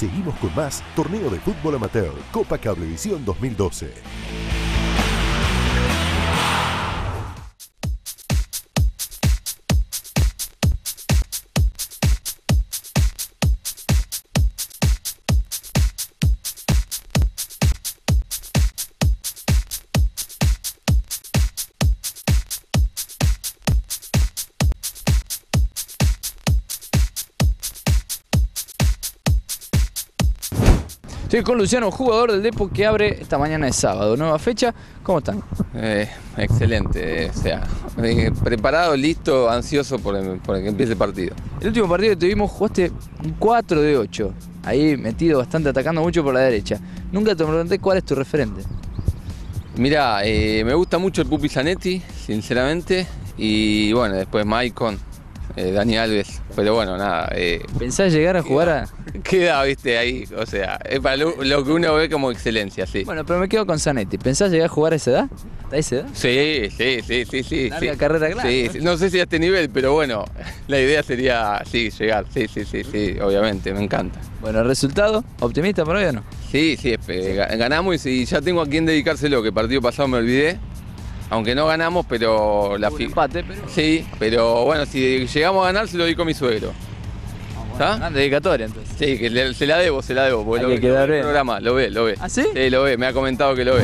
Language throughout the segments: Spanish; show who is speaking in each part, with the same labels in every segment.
Speaker 1: Seguimos con más Torneo de Fútbol Amateur, Copa Cablevisión 2012.
Speaker 2: Estoy con Luciano, jugador del Depo que abre esta mañana de sábado. Nueva fecha. ¿Cómo están?
Speaker 3: Eh, excelente, eh, o sea, eh, preparado, listo, ansioso por, el- por que empiece el partido.
Speaker 2: El último partido que tuvimos jugaste un 4 de 8. Ahí metido bastante, atacando mucho por la derecha. Nunca te pregunté cuál es tu referente.
Speaker 3: Mirá, eh, me gusta mucho el Pupi Zanetti, sinceramente, y bueno, después Maicon, eh, Dani Alves, pero bueno, nada, eh,
Speaker 2: ¿Pensás llegar a jugar a.?
Speaker 3: queda, viste, ahí, o sea, es para lo, lo que uno ve como excelencia, sí.
Speaker 2: Bueno, pero me quedo con Zanetti. ¿Pensás llegar a jugar a esa edad? ¿A esa edad?
Speaker 3: Sí, sí, sí, sí, sí.
Speaker 2: Larga
Speaker 3: sí.
Speaker 2: carrera clara,
Speaker 3: Sí,
Speaker 2: ¿no?
Speaker 3: sé si a este nivel, pero bueno, la idea sería, sí, llegar, sí, sí, sí, sí, obviamente, me encanta.
Speaker 2: Bueno, resultado, optimista por hoy o no?
Speaker 3: Sí, sí, ga- ganamos y, y ya tengo a quién dedicárselo, que el partido pasado me olvidé. Aunque no ganamos, pero la
Speaker 2: Un empate, pero.
Speaker 3: Sí, pero bueno, si llegamos a ganar se lo dedico a mi suegro. ¿Está?
Speaker 2: Gran dedicatoria entonces.
Speaker 3: Sí, que le- se la debo, se la debo. porque
Speaker 2: Hay
Speaker 3: lo,
Speaker 2: que
Speaker 3: lo
Speaker 2: quedar
Speaker 3: ve el
Speaker 2: bien.
Speaker 3: programa, lo ve, lo ve.
Speaker 2: ¿Ah, sí?
Speaker 3: Sí, lo ve, me ha comentado que lo ve.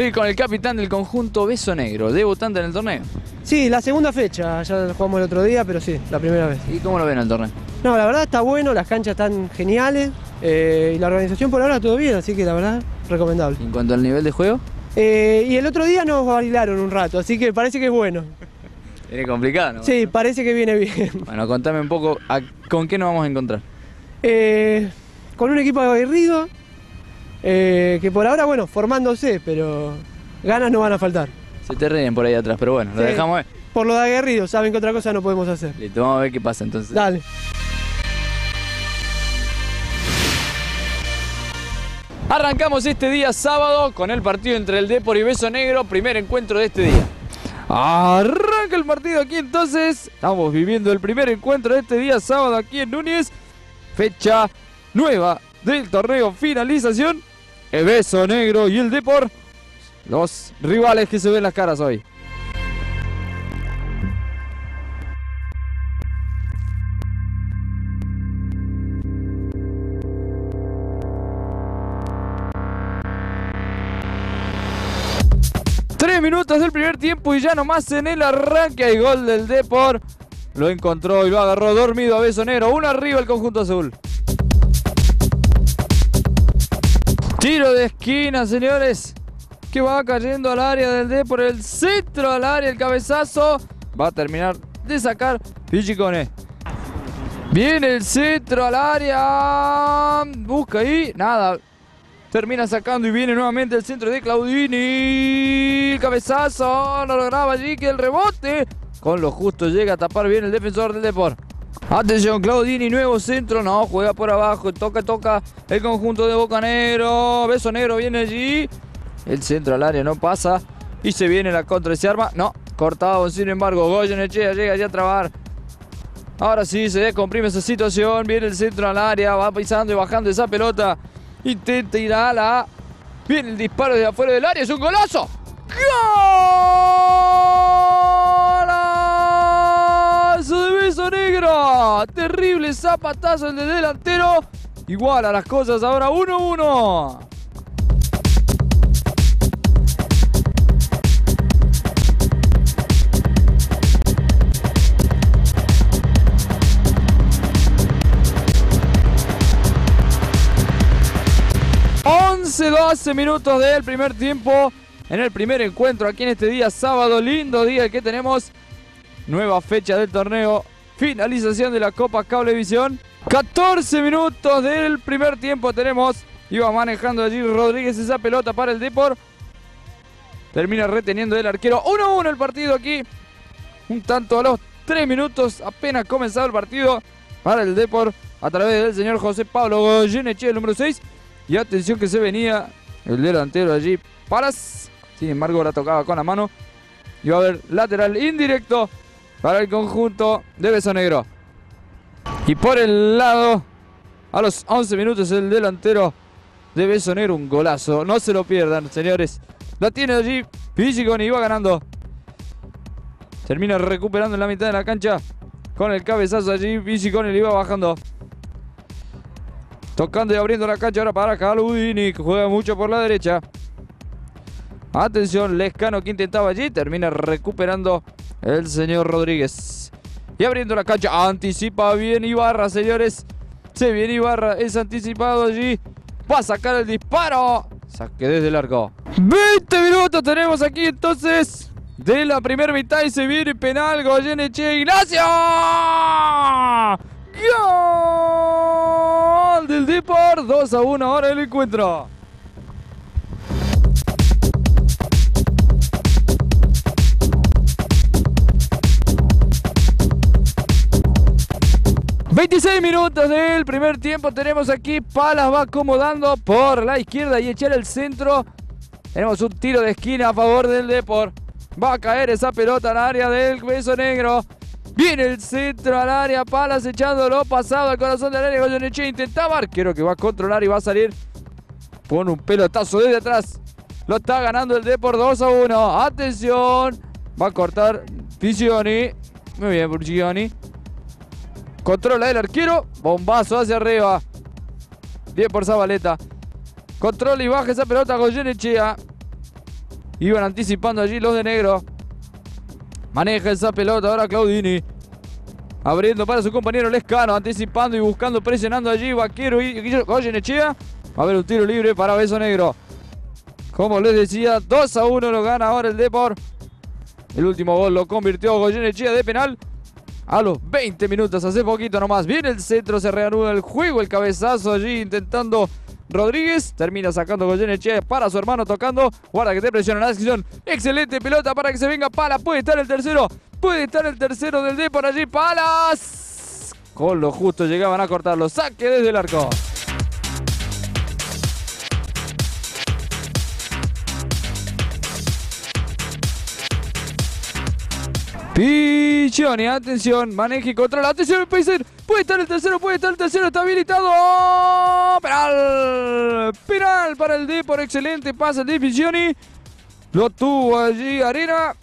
Speaker 2: Estoy con el capitán del conjunto Beso Negro, debutante en el torneo.
Speaker 4: Sí, la segunda fecha, ya jugamos el otro día, pero sí, la primera vez.
Speaker 2: ¿Y cómo lo ven el torneo?
Speaker 4: No, la verdad está bueno, las canchas están geniales eh, y la organización por ahora todo bien, así que la verdad, recomendable.
Speaker 2: En cuanto al nivel de juego,
Speaker 4: Eh, y el otro día nos bailaron un rato, así que parece que es bueno.
Speaker 2: viene complicado, ¿no?
Speaker 4: Sí, parece que viene bien.
Speaker 2: Bueno, contame un poco a- con qué nos vamos a encontrar.
Speaker 4: Eh, con un equipo aguerrido, eh, que por ahora, bueno, formándose, pero ganas no van a faltar.
Speaker 2: Se te ríen por ahí atrás, pero bueno, lo dejamos ver.
Speaker 4: Por lo de aguerrido, saben que otra cosa no podemos hacer.
Speaker 2: Listo, vamos a ver qué pasa entonces.
Speaker 4: Dale.
Speaker 2: Arrancamos este día sábado con el partido entre el Depor y Beso Negro, primer encuentro de este día. Arranca el partido aquí entonces. Estamos viviendo el primer encuentro de este día sábado aquí en Núñez. Fecha nueva del torneo finalización. El Beso Negro y el Depor. Los rivales que se ven las caras hoy. Tres minutos del primer tiempo y ya nomás en el arranque hay gol del Depor. Lo encontró y lo agarró dormido a Beso Negro. Uno arriba el conjunto azul. Tiro de esquina, señores. Que va cayendo al área del Depor. El centro al área, el cabezazo. Va a terminar de sacar Pichicone. Viene el centro al área. Busca ahí. Nada. Termina sacando y viene nuevamente el centro de Claudini. El cabezazo. No lograba allí que el rebote. Con lo justo llega a tapar bien el defensor del Depor. Atención, Claudini, nuevo centro. No, juega por abajo. Toca, toca el conjunto de Boca Negro. Beso Negro viene allí. El centro al área no pasa. Y se viene la contra. ¿Se arma? No, cortado. Sin embargo, Goyenechea llega ya a trabar. Ahora sí, se descomprime esa situación. Viene el centro al área. Va pisando y bajando esa pelota. Intenta ir a la. Viene el disparo de afuera del área. Es un golazo. ¡Golazo de beso negro! Terrible zapatazo el del delantero. Igual a las cosas ahora 1-1. Once, 12 minutos del primer tiempo en el primer encuentro aquí en este día sábado, lindo día que tenemos. Nueva fecha del torneo, finalización de la Copa Cablevisión. 14 minutos del primer tiempo tenemos. Iba manejando allí Rodríguez esa pelota para el Depor. Termina reteniendo el arquero. 1-1 el partido aquí. Un tanto a los 3 minutos apenas comenzado el partido para el Depor a través del señor José Pablo Goyeneche, el número 6. Y atención que se venía el delantero allí. Paras. Sin embargo, la tocaba con la mano. Y va a haber lateral indirecto para el conjunto de Beso Negro. Y por el lado, a los 11 minutos, el delantero de Beso Negro. Un golazo. No se lo pierdan, señores. La tiene allí Pichiconi y va ganando. Termina recuperando en la mitad de la cancha. Con el cabezazo allí. Pichiconi le iba bajando. Tocando y abriendo la cancha ahora para Caludini, que juega mucho por la derecha. Atención, Lescano que intentaba allí. Termina recuperando el señor Rodríguez. Y abriendo la cancha. Anticipa bien Ibarra, señores. Se viene Ibarra. Es anticipado allí. Va a sacar el disparo. Saque desde el arco. 20 minutos tenemos aquí entonces. De la primera mitad y se viene penal. Goyeneche Ignacio. Gol del Depor. 2 a 1 ahora el encuentro. ...26 minutos del primer tiempo... ...tenemos aquí... ...Palas va acomodando por la izquierda... ...y echar el centro... ...tenemos un tiro de esquina a favor del Depor... ...va a caer esa pelota al área del beso negro... Viene el centro al área, Palas echándolo pasado al corazón del área. Goyeneche intentaba, arquero que va a controlar y va a salir. Pone un pelotazo desde atrás. Lo está ganando el D por 2 a 1. Atención. Va a cortar Piccioni. Muy bien, Piccioni. Controla el arquero. Bombazo hacia arriba. Bien por Zabaleta. Controla y baja esa pelota Goyenechea. Iban anticipando allí los de negro. Maneja esa pelota ahora Claudini. Abriendo para su compañero Lescano. Anticipando y buscando, presionando allí Vaquero y Goyenechea. Va a haber un tiro libre para Beso Negro. Como les decía, 2 a 1 lo gana ahora el Depor. El último gol lo convirtió Goyenechea de penal. A los 20 minutos, hace poquito nomás. Viene el centro, se reanuda el juego. El cabezazo allí intentando Rodríguez. Termina sacando Goyenechea para su hermano tocando. Guarda que te presiona la. Excelente pelota para que se venga Pala. Puede estar el tercero. Puede estar el tercero del D por allí. Palas. Con lo justo llegaban a cortarlo. Saque desde el arco. Pichioni, atención, maneje y controla. Atención, puede ser, puede estar el tercero, puede estar el tercero, está habilitado. Penal, penal para el D excelente pase de Pichioni. Lo tuvo allí Arena.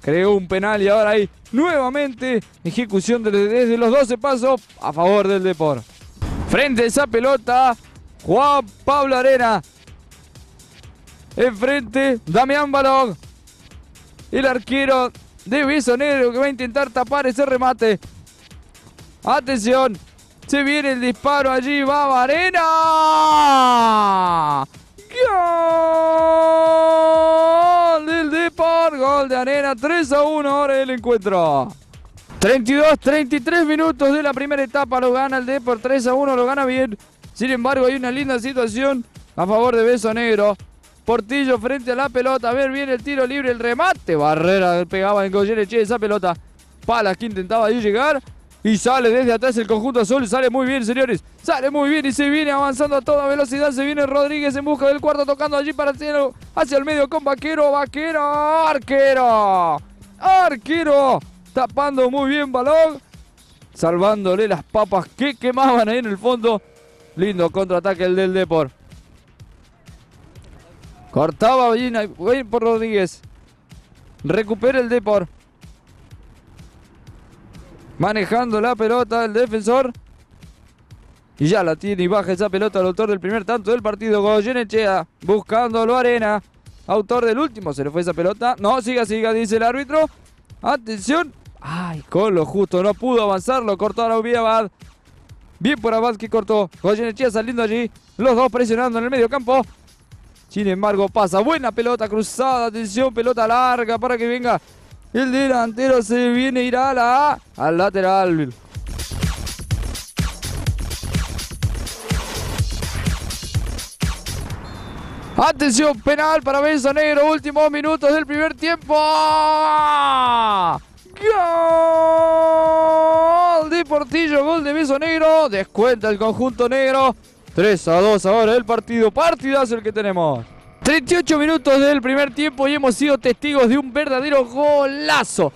Speaker 2: Creó un penal y ahora hay nuevamente ejecución desde, los 12 pasos a favor del Depor. Frente a esa pelota, Juan Pablo Arena. Enfrente, Damián Balog. El arquero de Beso Negro que va a intentar tapar ese remate. Atención. Se viene el disparo allí. Va Varena. Gol del Depor. Gol de Arena. 3 a 1 ahora el encuentro. 32, 33 minutos de la primera etapa. Lo gana el Depor. 3 a 1. Lo gana bien. Sin embargo, hay una linda situación a favor de Beso Negro. Portillo frente a la pelota. A ver, viene el tiro libre, el remate. Barrera pegaba en Goyeneche esa pelota. Palas que intentaba ahí llegar. Y sale desde atrás el conjunto azul. Sale muy bien, señores. Sale muy bien y se viene avanzando a toda velocidad. Se viene Rodríguez en busca del cuarto, tocando allí para hacia, hacia el medio con Vaquero. Vaquero, arquero. Arquero. Tapando muy bien balón. Salvándole las papas que quemaban ahí en el fondo. Lindo contraataque el del Depor. Cortaba Ballina, por Rodríguez. Recupera el Depor. Manejando la pelota el defensor. Y ya la tiene y baja esa pelota el autor del primer tanto del partido. Goyenechea buscándolo Arena. Autor del último, se le fue esa pelota. No, siga, siga, dice el árbitro. Atención. Ay, con lo justo, no pudo avanzar, lo cortó a la Abad. Bien por Abad que cortó. Goyenechea saliendo allí. Los dos presionando en el medio campo. Sin embargo, pasa. Buena pelota cruzada. Atención, pelota larga para que venga. El delantero se viene, irá a la al lateral. Atención, penal para Beso Negro. Últimos minutos del primer tiempo. Gol de Portillo, gol de Beso Negro. Descuenta el conjunto negro. 3 a 2 ahora el partido. Partidazo el que tenemos. 38 minutos del primer tiempo y hemos sido testigos de un verdadero golazo.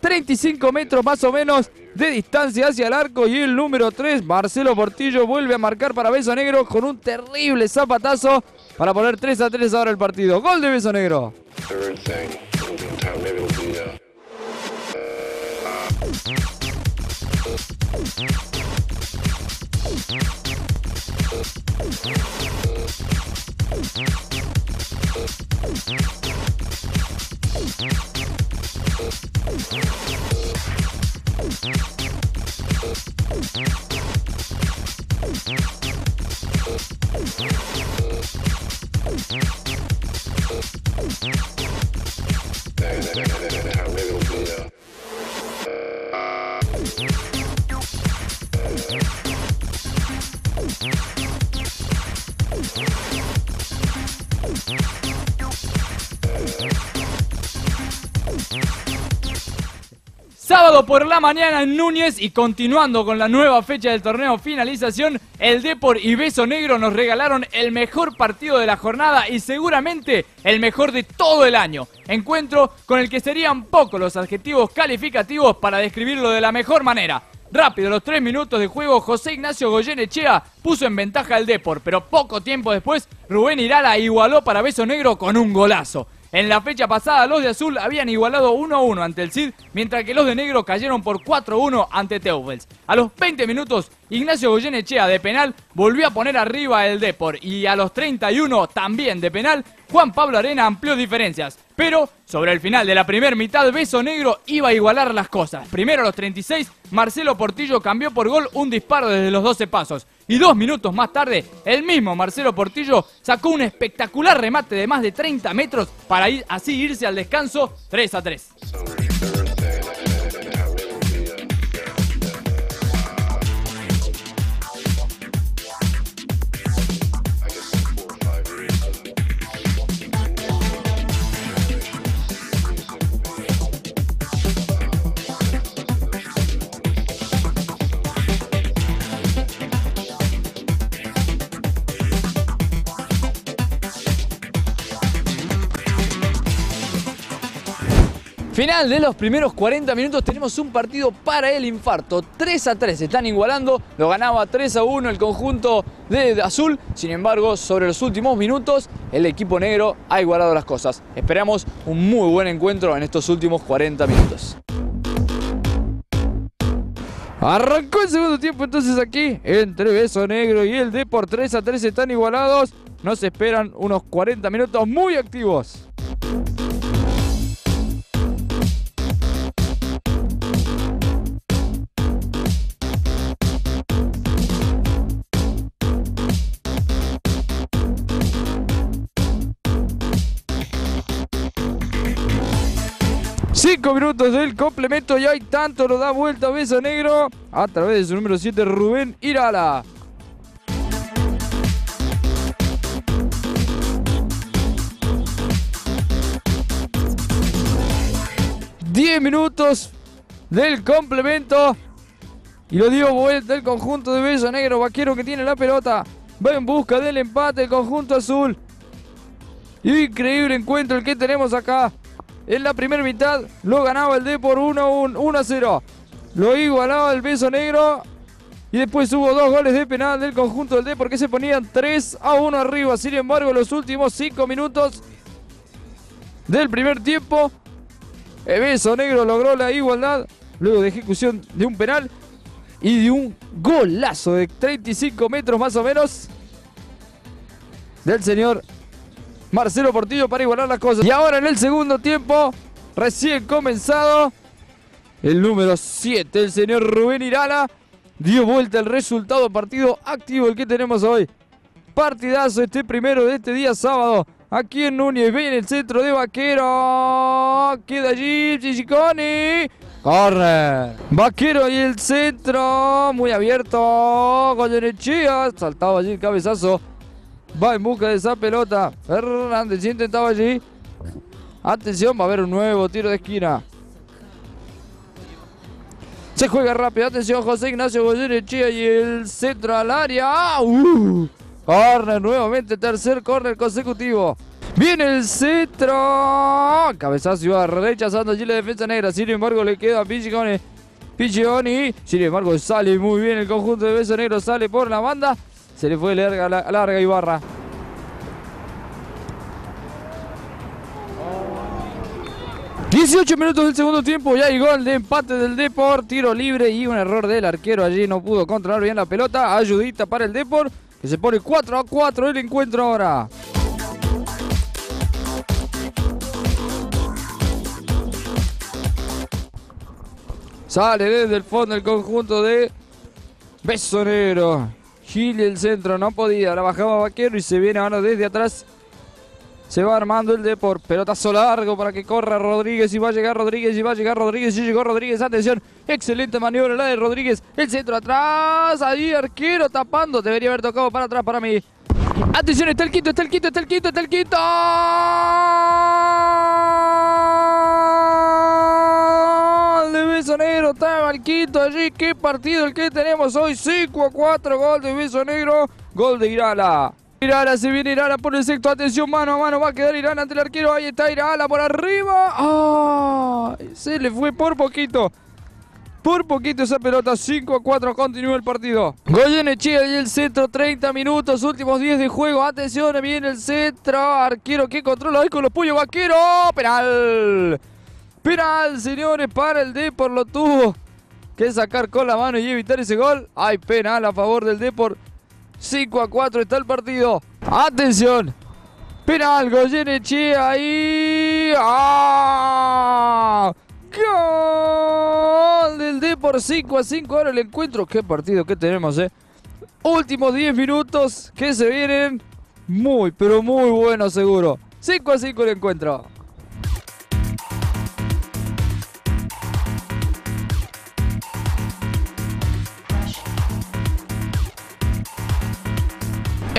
Speaker 2: 35 metros más o menos de distancia hacia el arco y el número 3, Marcelo Portillo, vuelve a marcar para Beso Negro con un terrible zapatazo para poner 3 a 3 ahora el partido. Gol de Beso Negro. That, that, that, how little Por la mañana en Núñez y continuando con la nueva fecha del torneo finalización, el Depor y Beso Negro nos regalaron el mejor partido de la jornada y seguramente el mejor de todo el año. Encuentro con el que serían pocos los adjetivos calificativos para describirlo de la mejor manera. Rápido, los tres minutos de juego, José Ignacio Goyenechea puso en ventaja al Depor, pero poco tiempo después, Rubén Irala igualó para Beso Negro con un golazo. En la fecha pasada, los de azul habían igualado 1-1 ante el CID, mientras que los de negro cayeron por 4-1 ante Teufels. A los 20 minutos, Ignacio Goyenechea de penal volvió a poner arriba el Depor y a los 31 también de penal, Juan Pablo Arena amplió diferencias. Pero sobre el final de la primera mitad, Beso Negro iba a igualar las cosas. Primero a los 36, Marcelo Portillo cambió por gol un disparo desde los 12 pasos. Y dos minutos más tarde, el mismo Marcelo Portillo sacó un espectacular remate de más de 30 metros para ir, así irse al descanso 3 a 3. Final de los primeros 40 minutos tenemos un partido para el infarto. 3 a 3 están igualando, lo ganaba 3 a 1 el conjunto de azul. Sin embargo, sobre los últimos minutos, el equipo negro ha igualado las cosas. Esperamos un muy buen encuentro en estos últimos 40 minutos. Arrancó el segundo tiempo entonces aquí entre Beso Negro y el D por 3 a 3 están igualados. Nos esperan unos 40 minutos muy activos. Cinco minutos del complemento y hay tanto lo da vuelta Beso Negro a través de su número 7 Rubén Irala. Diez minutos del complemento y lo dio vuelta el conjunto de Beso Negro, vaquero que tiene la pelota, va en busca del empate el conjunto azul. Increíble encuentro el que tenemos acá. En la primera mitad lo ganaba el D por 1 a 0. Lo igualaba el beso negro. Y después hubo dos goles de penal del conjunto del D porque se ponían 3 a 1 arriba. Sin embargo, en los últimos 5 minutos del primer tiempo, el beso negro logró la igualdad luego de ejecución de un penal y de un golazo de 35 metros más o menos del señor Marcelo Portillo para igualar las cosas. Y ahora en el segundo tiempo, recién comenzado, el número 7, el señor Rubén Irala, dio vuelta el resultado, partido activo el que tenemos hoy. Partidazo este primero de este día sábado. Aquí en Núñez, ve en el centro de Vaquero. Queda allí Chichiconi. Corre. Vaquero y el centro. Muy abierto. Goyenechea. Saltaba allí el cabezazo. Va en busca de esa pelota. Hernández intentaba allí. Atención, va a haber un nuevo tiro de esquina. Se juega rápido. Atención, José Ignacio Goyenechea y el centro al área. ¡Ah! Uh! Corner nuevamente, tercer corner consecutivo. Viene el centro. Cabezazo iba rechazando allí la defensa negra. Sin embargo, le queda a Pichicone. Pichioni. Sin embargo, sale muy bien el conjunto de Beso Negro. Sale por la banda. Se le fue larga, la- larga Ibarra. ...18 minutos del segundo tiempo... ...ya hay gol de empate del Depor... ...tiro libre y un error del arquero... ...allí no pudo controlar bien la pelota... ...ayudita para el Depor... ...que se pone 4 a 4 el encuentro ahora... Sale desde el fondo el conjunto de Besonero. Gil el centro, no podía. La bajaba Vaquero y se viene ahora desde atrás. Se va armando el Depor. Pelotazo largo para que corra Rodríguez. Y va a llegar Rodríguez. Y va a llegar Rodríguez. Y llegó Rodríguez. Atención. Excelente maniobra la de Rodríguez. El centro atrás. Ahí arquero tapando. Debería haber tocado para atrás para mí. Atención, está el quinto, está el quinto, está el quinto, está el quinto. Partido el que tenemos hoy. 5 a 4, gol de Beso Negro, gol de Irala. Irala, se viene Irala por el sexto. Atención, mano a mano. Va a quedar Irala ante el arquero. Ahí está Irala por arriba. Se le fue por poquito. Por poquito esa pelota, 5 a 4 continúa el partido. Goyenechea y el centro, 30 minutos, últimos 10 de juego. Atención, viene el centro. Arquero que controla ahí con los puños. Vaquero, penal. Penal, señores, para el Depor. Lo tuvo que sacar con la mano y evitar ese gol. Hay penal a favor del Depor. 5 a 4 está el partido. Atención. Penal, Goyenechea ahí. ¡Ah! Gol del Depor 5 a 5 ahora el encuentro. Qué partido que tenemos, eh. Últimos 10 minutos que se vienen muy, pero muy buenos seguro. 5 a 5 el encuentro.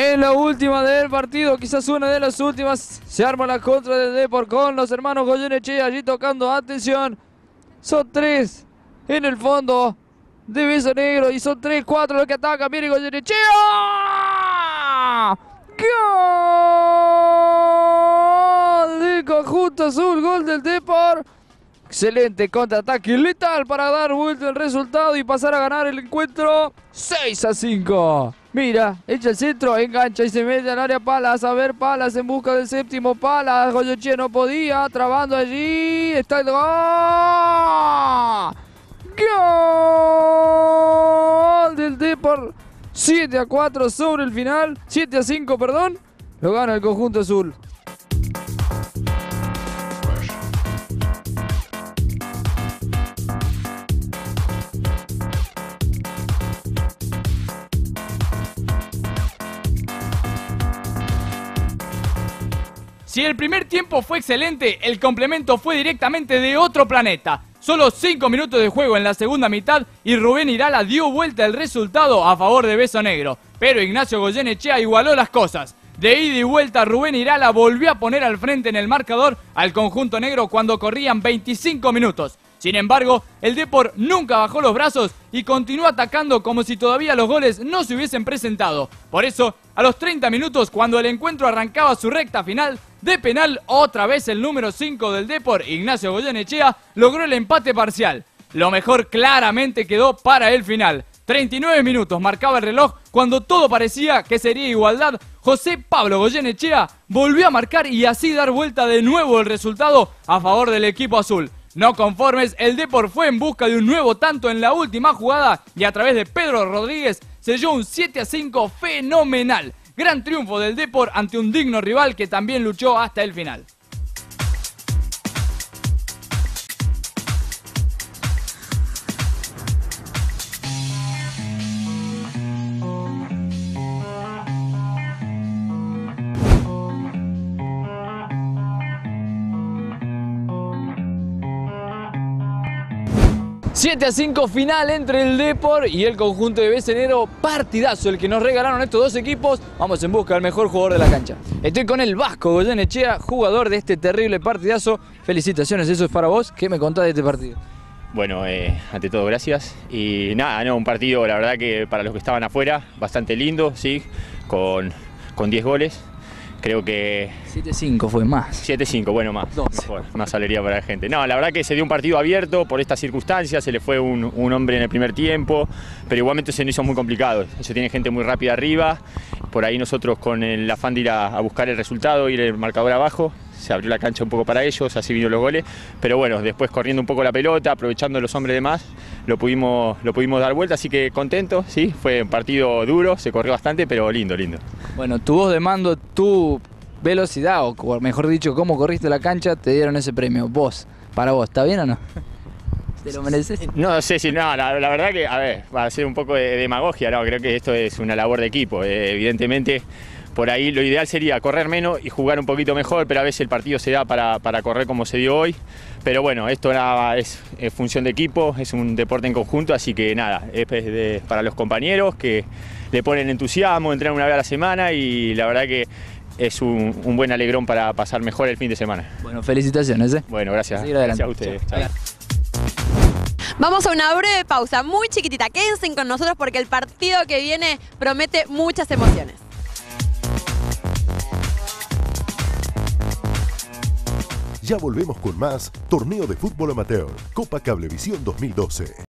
Speaker 2: En la última del partido, quizás una de las últimas, se arma la contra del Depor con los hermanos Goyenechea allí tocando. Atención, son tres en el fondo de Beso Negro y son tres, cuatro los que atacan. Viene Goyenechea. ¡Gol! del conjunto azul, gol del Depor. Excelente contraataque letal para dar vuelta el resultado y pasar a ganar el encuentro 6 a 5. Mira, echa el centro, engancha y se mete al área Palas. A ver, Palas en busca del séptimo Palas. Goyochea no podía, trabando allí. Está el gol. Gol del Depor. 7 a 4 sobre el final. 7 a 5, perdón. Lo gana el conjunto azul.
Speaker 5: Si el primer tiempo fue excelente, el complemento fue directamente de otro planeta. Solo 5 minutos de juego en la segunda mitad y Rubén Irala dio vuelta el resultado a favor de Beso Negro. Pero Ignacio Goyenechea igualó las cosas. De ida y vuelta, Rubén Irala volvió a poner al frente en el marcador al conjunto negro cuando corrían 25 minutos. Sin embargo, el Depor nunca bajó los brazos y continuó atacando como si todavía los goles no se hubiesen presentado. Por eso, a los 30 minutos, cuando el encuentro arrancaba su recta final, de penal, otra vez el número 5 del Depor, Ignacio Goyenechea, logró el empate parcial. Lo mejor claramente quedó para el final. 39 minutos marcaba el reloj cuando todo parecía que sería igualdad. José Pablo Goyenechea volvió a marcar y así dar vuelta de nuevo el resultado a favor del equipo azul. No conformes, el Depor fue en busca de un nuevo tanto en la última jugada y a través de Pedro Rodríguez selló un 7 a 5 fenomenal. Gran triunfo del Depor ante un digno rival que también luchó hasta el final.
Speaker 2: ...7 a 5 final entre el Depor y el conjunto de Becenero. Partidazo el que nos regalaron estos dos equipos. Vamos en busca del mejor jugador de la cancha. Estoy con el Vasco Goyenechea, jugador de este terrible partidazo. Felicitaciones, eso es para vos. ¿Qué me contás de este partido?
Speaker 6: Bueno, eh, ante todo, gracias. Y nada, no, un partido, la verdad que para los que estaban afuera, bastante lindo, sí, con, con 10 goles. Creo que
Speaker 2: 7-5 fue más.
Speaker 6: 7-5, bueno, más.
Speaker 2: 12.
Speaker 6: Mejor, más alegría para la gente. No, la verdad que se dio un partido abierto por estas circunstancias, se le fue un, un hombre en el primer tiempo, pero igualmente se nos hizo muy complicado. Se tiene gente muy rápida arriba, por ahí nosotros con el afán de ir a, a buscar el resultado, ir el marcador abajo, se abrió la cancha un poco para ellos, así vino los goles, pero bueno, después corriendo un poco la pelota, aprovechando los hombres de más, lo pudimos, lo pudimos dar vuelta, así que contento, sí, fue un partido duro, se corrió bastante, pero lindo, lindo.
Speaker 2: Bueno, tu voz de mando, tu velocidad, o mejor dicho, cómo corriste la cancha, te dieron ese premio. Vos, para vos, ¿está bien o no? ¿Te lo mereces?
Speaker 6: No sé si, no, la, la verdad que, a ver, va a ser un poco de demagogia, no, creo que esto es una labor de equipo. eh, evidentemente, por ahí lo ideal sería correr menos y jugar un poquito mejor, pero a veces el partido se da para, para correr como se dio hoy. Pero bueno, esto nada, es, es función de equipo, es un deporte en conjunto, así que nada, es de- para los compañeros que le ponen entusiasmo, entrenan una vez a la semana y la verdad que es un, un buen alegrón para pasar mejor el fin de semana.
Speaker 2: Bueno, felicitaciones, ¿eh?
Speaker 6: Bueno, gracias.
Speaker 2: Seguir adelante.
Speaker 6: Gracias a ustedes.
Speaker 2: Chao.
Speaker 6: Chao.
Speaker 7: Vamos a una breve pausa, muy chiquitita. Quédense con nosotros porque el partido que viene promete muchas emociones.
Speaker 1: Ya volvemos con más Torneo de Fútbol Amateur, Copa Cablevisión 2012.